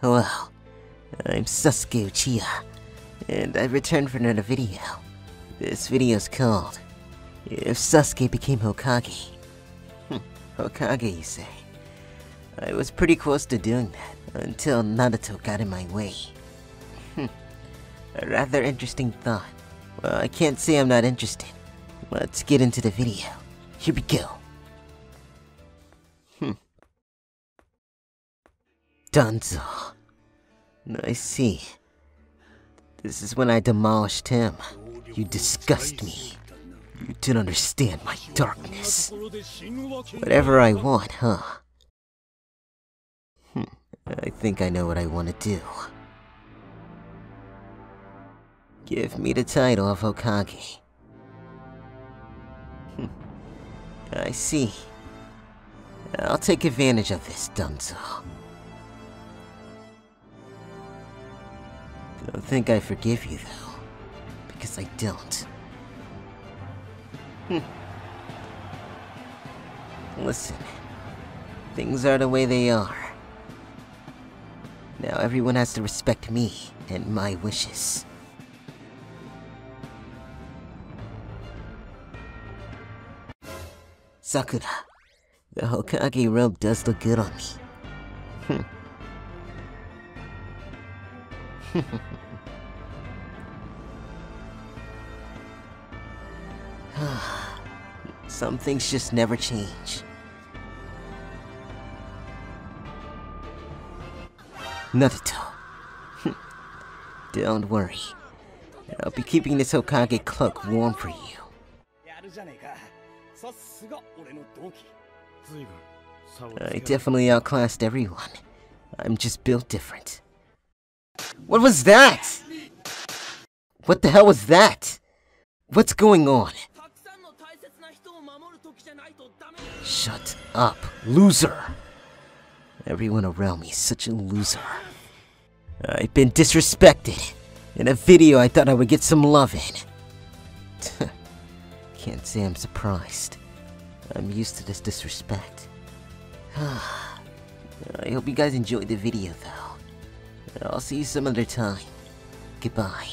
Hello, I'm Sasuke Uchiha, and I returned for another video. This video's called If Sasuke Became Hokage. Hmm, Hokage, you say? I was pretty close to doing that until Naruto got in my way. Hmm, a rather interesting thought. Well, I can't say I'm not interested. Let's get into the video. Here we go. Hmm. Danzo. I see. This is when I demolished him. You disgust me. You don't understand my darkness. Whatever I want, huh? Hmm. I think I know what I want to do. Give me the title of Hokage. Hmm. I see. I'll take advantage of this, Danzo. Don't think I forgive you, though. Because I don't. Hmm. Listen. Things are the way they are. Now everyone has to respect me and my wishes. Sakura, the Hokage robe does look good on me. Hmm. Some things just never change. Naruto. Don't worry. I'll be keeping this Hokage cloak warm for you. やるじゃねえかさすが俺の同期 I definitely outclassed everyone. I'm just built different. What was that? What the hell was that? What's going on? Shut up, loser! Everyone around me is such a loser. I've been disrespected. In a video, I thought I would get some love in. Can't say I'm surprised. I'm used to this disrespect. I hope you guys enjoyed the video, though. I'll see you some other time. Goodbye.